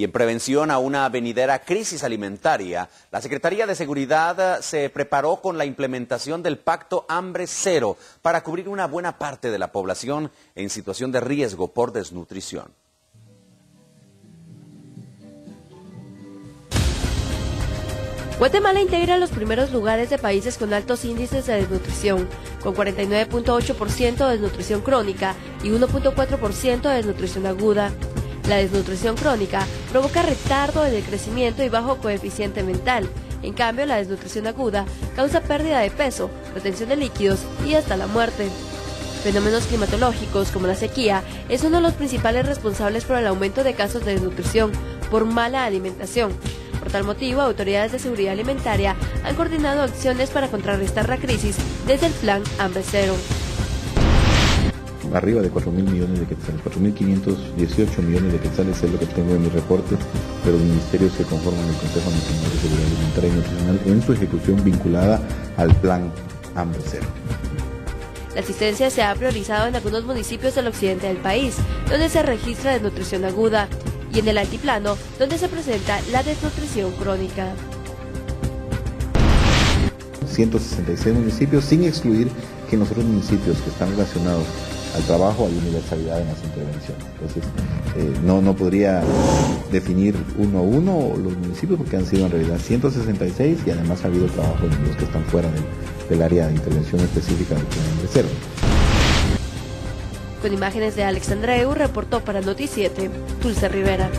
Y en prevención a una venidera crisis alimentaria, la Secretaría de Seguridad se preparó con la implementación del Pacto Hambre Cero para cubrir una buena parte de la población en situación de riesgo por desnutrición. Guatemala integra los primeros lugares de países con altos índices de desnutrición, con 49.8% de desnutrición crónica y 1.4% de desnutrición aguda. La desnutrición crónica provoca retardo en el crecimiento y bajo coeficiente mental. En cambio, la desnutrición aguda causa pérdida de peso, retención de líquidos y hasta la muerte. Fenómenos climatológicos como la sequía es uno de los principales responsables por el aumento de casos de desnutrición por mala alimentación. Por tal motivo, autoridades de seguridad alimentaria han coordinado acciones para contrarrestar la crisis desde el plan Hambre Cero. Arriba de 4.000 millones de quetzales, 4.518 millones de quetzales es lo que tengo en mi reporte, pero el Ministerio se conforma en el Consejo Nacional de Seguridad Alimentaria y Nutricional en su ejecución vinculada al plan Hambre Cero. La asistencia se ha priorizado en algunos municipios del occidente del país, donde se registra desnutrición aguda, y en el altiplano, donde se presenta la desnutrición crónica. 166 municipios, sin excluir que en los otros municipios que están relacionados al trabajo hay universalidad en las intervenciones. Entonces, eh, no, no podría definir uno a uno los municipios porque han sido en realidad 166 y además ha habido trabajo en los que están fuera del, área de intervención específica del plan de reserva. Con imágenes de Alex Andreu, reportó para Noticiete, Dulce Rivera.